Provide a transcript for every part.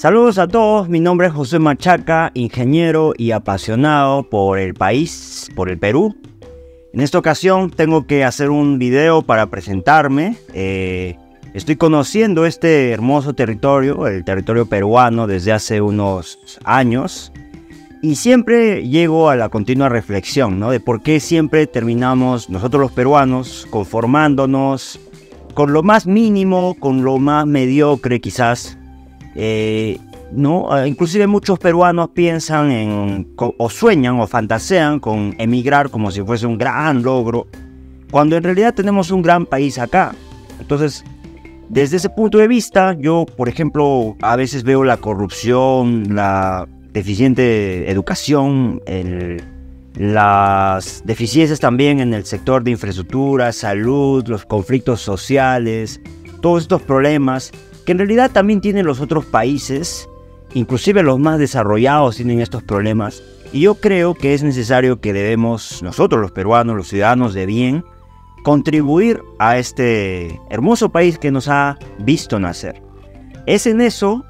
Saludos a todos, mi nombre es José Machaca, ingeniero y apasionado por el país, por el Perú. En esta ocasión tengo que hacer un video para presentarme. Eh, estoy conociendo este hermoso territorio, el territorio peruano, desde hace unos años. Y siempre llego a la continua reflexión, ¿no? De por qué siempre terminamos nosotros los peruanos conformándonos con lo más mínimo, con lo más mediocre quizás. Eh, ¿no? Ah, inclusive muchos peruanos piensan en, o sueñan o fantasean con emigrar como si fuese un gran logro, cuando en realidad tenemos un gran país acá. Entonces, desde ese punto de vista, yo, por ejemplo, a veces veo la corrupción, la deficiente educación, las deficiencias también en el sector de infraestructura, salud, los conflictos sociales, todos estos problemas que en realidad también tienen los otros países, inclusive los más desarrollados tienen estos problemas. Y yo creo que es necesario que debemos, nosotros los peruanos, los ciudadanos de bien, contribuir a este hermoso país que nos ha visto nacer. Es en eso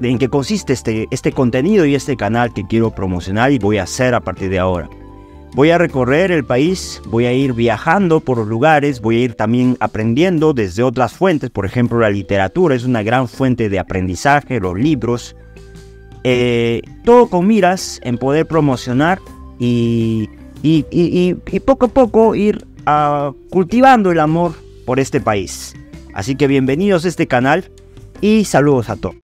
en qué consiste este, este contenido y este canal que quiero promocionar y voy a hacer a partir de ahora. Voy a recorrer el país, voy a ir viajando por lugares, voy a ir también aprendiendo desde otras fuentes, por ejemplo la literatura es una gran fuente de aprendizaje, los libros, eh, todo con miras en poder promocionar y, y, poco a poco ir ah, cultivando el amor por este país. Así que bienvenidos a este canal y saludos a todos.